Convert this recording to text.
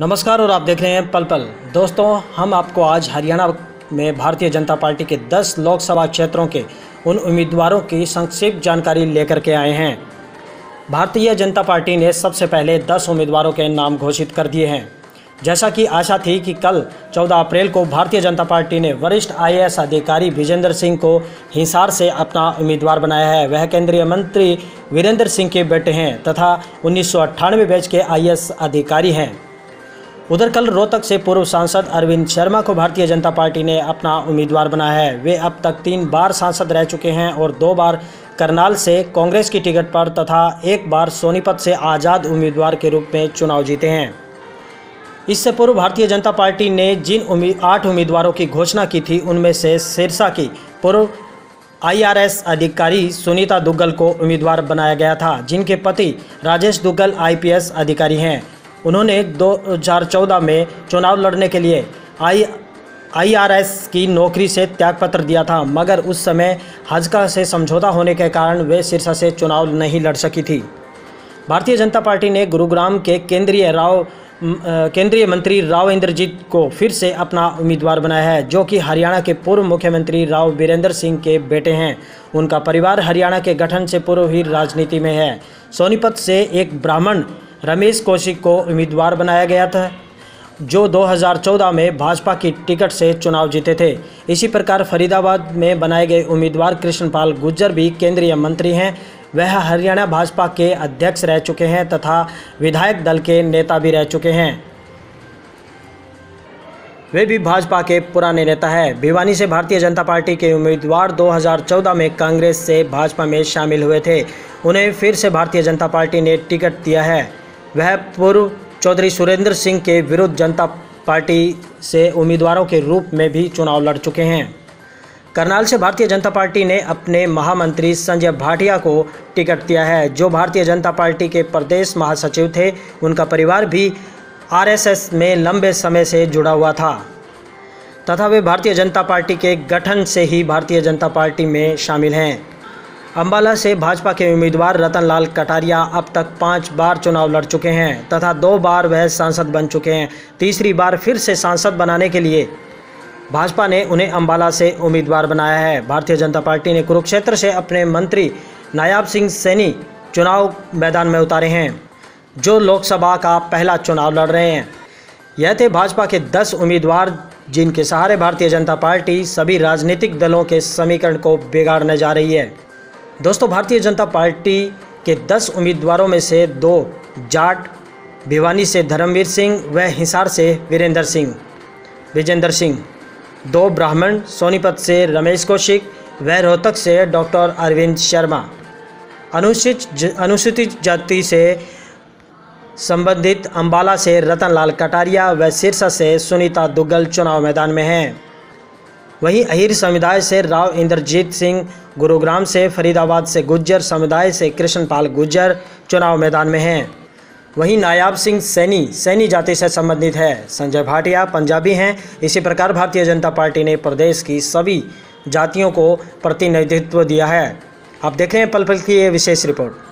नमस्कार और आप देख रहे हैं पल पल। दोस्तों, हम आपको आज हरियाणा में भारतीय जनता पार्टी के 10 लोकसभा क्षेत्रों के उन उम्मीदवारों की संक्षिप्त जानकारी लेकर के आए हैं। भारतीय जनता पार्टी ने सबसे पहले 10 उम्मीदवारों के नाम घोषित कर दिए हैं। जैसा कि आशा थी कि कल 14 अप्रैल को भारतीय जनता पार्टी ने वरिष्ठ आईएएस अधिकारी विजेंद्र सिंह को हिसार से अपना उम्मीदवार बनाया है। वह केंद्रीय मंत्री वीरेंद्र सिंह के बेटे हैं तथा उन्नीस सौ अट्ठानवे बैच के आईएएस अधिकारी हैं। उधर कल रोहतक से पूर्व सांसद अरविंद शर्मा को भारतीय जनता पार्टी ने अपना उम्मीदवार बनाया है। वे अब तक तीन बार सांसद रह चुके हैं और दो बार करनाल से कांग्रेस की टिकट पर तथा एक बार सोनीपत से आज़ाद उम्मीदवार के रूप में चुनाव जीते हैं। इससे पूर्व भारतीय जनता पार्टी ने जिन उम्मीद आठ उम्मीदवारों की घोषणा की थी, उनमें से सिरसा की पूर्व आईआरएस अधिकारी सुनीता दुग्गल को उम्मीदवार बनाया गया था, जिनके पति राजेश दुग्गल आईपीएस अधिकारी हैं। उन्होंने 2014 में चुनाव लड़ने के लिए आई आईआरएस की नौकरी से त्यागपत्र दिया था, मगर उस समय हजका से समझौता होने के कारण वे सिरसा से चुनाव नहीं लड़ सकी थी। भारतीय जनता पार्टी ने गुरुग्राम के केंद्रीय राव केंद्रीय मंत्री राव इंद्रजीत को फिर से अपना उम्मीदवार बनाया है, जो कि हरियाणा के पूर्व मुख्यमंत्री राव बीरेंद्र सिंह के बेटे हैं। उनका परिवार हरियाणा के गठन से पूर्व ही राजनीति में है। सोनीपत से एक ब्राह्मण रमेश कौशिक को उम्मीदवार बनाया गया था, जो 2014 में भाजपा की टिकट से चुनाव जीते थे। इसी प्रकार फरीदाबाद में बनाए गए उम्मीदवार कृष्णपाल गुज्जर भी केंद्रीय मंत्री हैं। वह हरियाणा भाजपा के अध्यक्ष रह चुके हैं तथा विधायक दल के नेता भी रह चुके हैं। वे भी भाजपा के पुराने नेता हैं। भिवानी से भारतीय जनता पार्टी के उम्मीदवार 2014 में कांग्रेस से भाजपा में शामिल हुए थे। उन्हें फिर से भारतीय जनता पार्टी ने टिकट दिया है। वह पूर्व चौधरी सुरेंद्र सिंह के विरुद्ध जनता पार्टी से उम्मीदवारों के रूप में भी चुनाव लड़ चुके हैं। करनाल से भारतीय जनता पार्टी ने अपने महामंत्री संजय भाटिया को टिकट दिया है। जो भारतीय जनता पार्टी के प्रदेश महासचिव थे, उनका परिवार भी आरएसएस में लंबे समय से जुड़ा हुआ था। तथा वे भारतीय जनता पार्टी के गठन से ही भारतीय जनता पार्टी में शामिल हैं। अम्बाला से भाजपा के उम्मीदवार रतन लाल कटारिया अब तक पाँच बार चुनाव लड़ चुके हैं तथा दो बार वह सांसद बन चुके हैं। तीसरी बार फिर से सांसद बनाने के लिए भाजपा ने उन्हें अम्बाला से उम्मीदवार बनाया है। भारतीय जनता पार्टी ने कुरुक्षेत्र से अपने मंत्री नायाब सिंह सैनी चुनाव मैदान में उतारे हैं, जो लोकसभा का पहला चुनाव लड़ रहे हैं। यह थे भाजपा के दस उम्मीदवार, जिनके सहारे भारतीय जनता पार्टी सभी राजनीतिक दलों के समीकरण को बिगाड़ने जा रही है। दोस्तों, भारतीय जनता पार्टी के दस उम्मीदवारों में से दो जाट, भिवानी से धर्मवीर सिंह व हिसार से वीरेंद्र सिंह, विजेंद्र सिंह। दो ब्राह्मण, सोनीपत से रमेश कौशिक व रोहतक से डॉक्टर अरविंद शर्मा। अनुसूचित अनुसूचित जाति से संबंधित अंबाला से रतनलाल कटारिया व सिरसा से सुनीता दुग्गल चुनाव मैदान में हैं। वहीं अहिर समुदाय से राव इंद्रजीत सिंह, गुरुग्राम से फरीदाबाद से गुज्जर, समुदाय से कृष्णपाल गुज्जर चुनाव मैदान में हैं। वहीं नायाब सिंह सैनी सैनी जाति से संबंधित है। संजय भाटिया पंजाबी हैं। इसी प्रकार भारतीय जनता पार्टी ने प्रदेश की सभी जातियों को प्रतिनिधित्व दिया है। आप देख पल पल की ये विशेष रिपोर्ट।